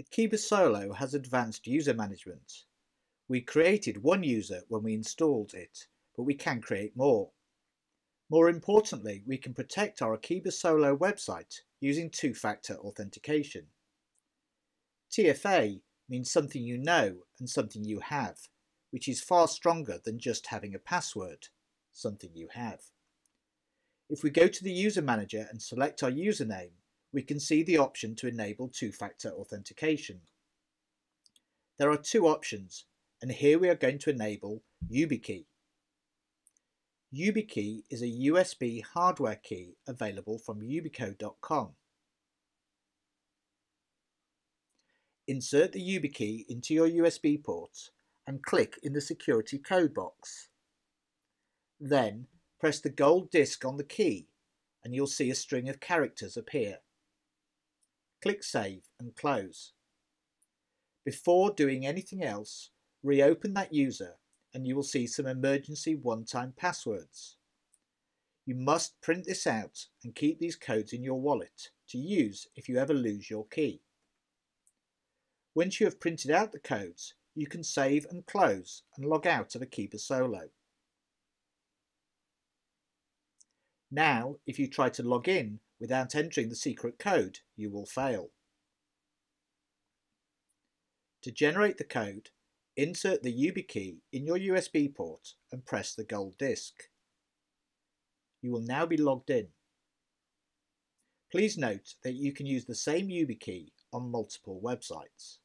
Akeeba Solo has advanced user management. We created one user when we installed it, but we can create more. More importantly, we can protect our Akeeba Solo website using two-factor authentication. TFA means something you know and something you have, which is far stronger than just having a password, something you have. If we go to the user manager and select our username, we can see the option to enable two-factor authentication. There are two options, and here we are going to enable YubiKey. YubiKey is a USB hardware key available from yubico.com. Insert the YubiKey into your USB port and click in the security code box. Then press the gold disc on the key and you'll see a string of characters appear. Click Save and Close. Before doing anything else, reopen that user and you will see some emergency one-time passwords. You must print this out and keep these codes in your wallet to use if you ever lose your key. Once you have printed out the codes, you can save and close and log out of Akeeba Solo. Now, if you try to log in without entering the secret code, you will fail. To generate the code, insert the YubiKey in your USB port and press the gold disc. You will now be logged in. Please note that you can use the same YubiKey on multiple websites.